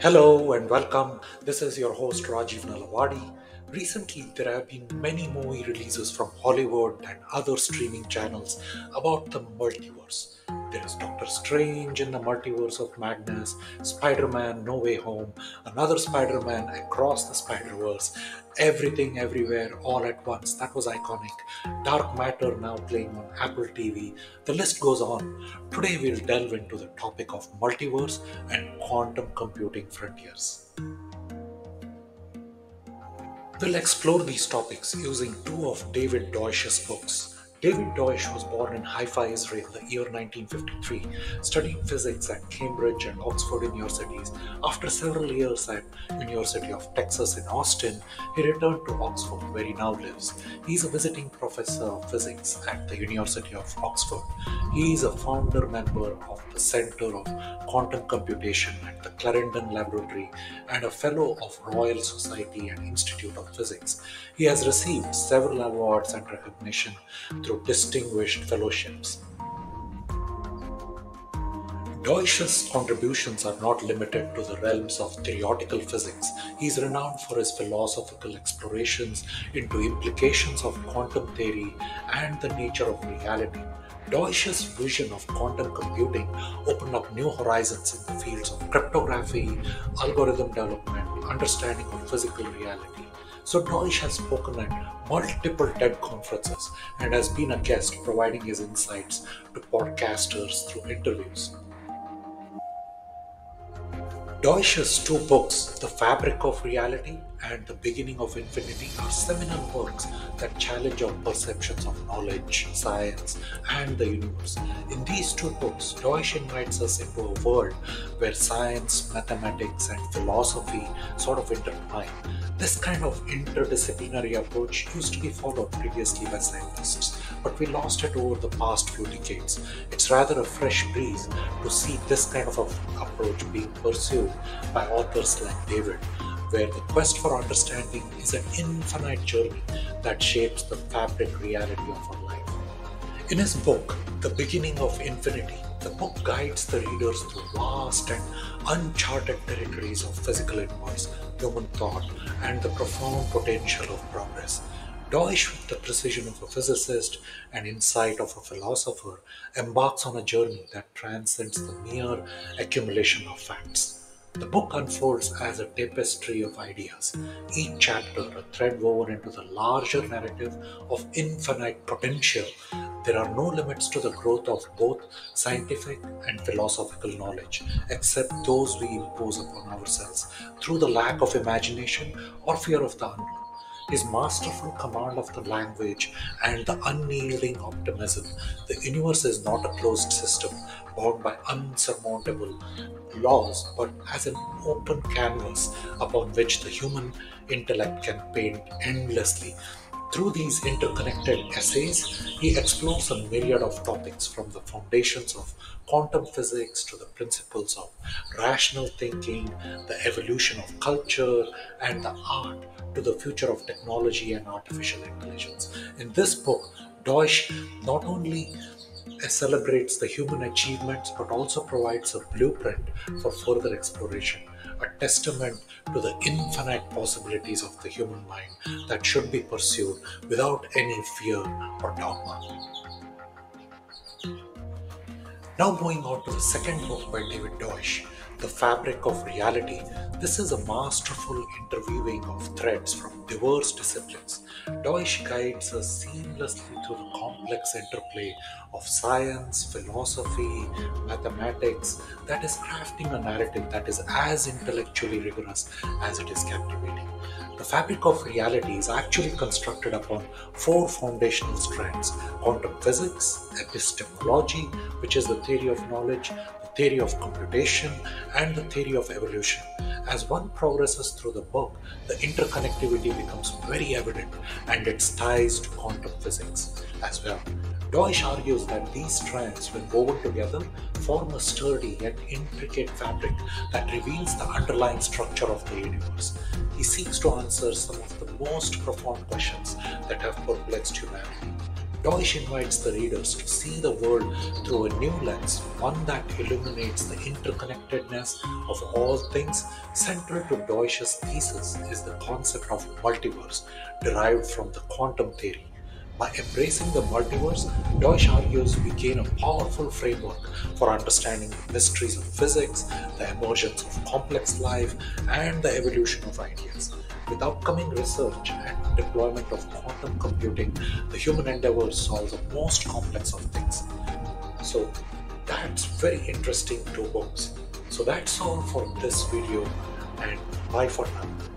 Hello and welcome. This is your host Rajeev Nalawadi. Recently, there have been many movie releases from Hollywood and other streaming channels about the multiverse. There is Doctor Strange in the Multiverse of Madness, Spider Man No Way Home, another Spider Man across the Spider Verse, Everything Everywhere All at Once. That was iconic. Dark Matter now playing on Apple TV. The list goes on. Today, we'll delve into the topic of multiverse and quantum computing frontiers. We'll explore these topics using two of David Deutsch's books. David Deutsch was born in Haifa, Israel, the year 1953, studying physics at Cambridge and Oxford universities. After several years at University of Texas in Austin, he returned to Oxford, where he now lives. He is a visiting professor of physics at the University of Oxford. He is a founder member of the Center of Quantum Computation at the Clarendon Laboratory and a fellow of Royal Society and Institute of Physics. He has received several awards and recognition through through distinguished fellowships. Deutsch's contributions are not limited to the realms of theoretical physics. He is renowned for his philosophical explorations into implications of quantum theory and the nature of reality. Deutsch's vision of quantum computing opened up new horizons in the fields of cryptography, algorithm development, understanding of physical reality. So Deutsch has spoken at multiple TED conferences and has been a guest providing his insights to podcasters through interviews. Deutsch's two books, The Fabric of Reality and The Beginning of Infinity, are seminal works that challenge our perceptions of knowledge, science, and the universe. In these two books, Deutsch invites us into a world where science, mathematics, and philosophy sort of intertwine. This kind of interdisciplinary approach used to be followed previously by scientists but we lost it over the past few decades. It's rather a fresh breeze to see this kind of approach being pursued by authors like David, where the quest for understanding is an infinite journey that shapes the fabric reality of our life. In his book, The Beginning of Infinity, the book guides the readers through vast and uncharted territories of physical advice, human thought, and the profound potential of progress. Deutsch, with the precision of a physicist and insight of a philosopher, embarks on a journey that transcends the mere accumulation of facts. The book unfolds as a tapestry of ideas, each chapter a thread woven into the larger narrative of infinite potential. There are no limits to the growth of both scientific and philosophical knowledge, except those we impose upon ourselves through the lack of imagination or fear of the unknown his masterful command of the language, and the unyielding optimism. The universe is not a closed system bound by unsurmountable laws, but as an open canvas upon which the human intellect can paint endlessly. Through these interconnected essays, he explores a myriad of topics from the foundations of quantum physics to the principles of rational thinking, the evolution of culture, and the art to the future of technology and artificial intelligence. In this book, Deutsch not only celebrates the human achievements but also provides a blueprint for further exploration a testament to the infinite possibilities of the human mind that should be pursued without any fear or dogma. Now, going on to the second book by David Deutsch, The Fabric of Reality. This is a masterful interweaving of threads from diverse disciplines. Deutsch guides us seamlessly through the complex interplay of science, philosophy, mathematics that is crafting a narrative that is as intellectually rigorous as it is captivating. The fabric of reality is actually constructed upon four foundational strands quantum physics, epistemology, which is the theory of knowledge, theory of computation, and the theory of evolution. As one progresses through the book, the interconnectivity becomes very evident and its ties to quantum physics as well. Deutsch argues that these strands, when woven together, form a sturdy yet intricate fabric that reveals the underlying structure of the universe. He seeks to answer some of the most profound questions that have perplexed humanity. Deutsch invites the readers to see the world through a new lens, one that illuminates the interconnectedness of all things. Central to Deutsch's thesis is the concept of multiverse, derived from the quantum theory. By embracing the multiverse, Deutsch argues we gain a powerful framework for understanding the mysteries of physics, the emergence of complex life, and the evolution of ideas. With upcoming research and deployment of quantum computing, the human endeavor solves the most complex of things. So that's very interesting two books. So that's all for this video and bye for now.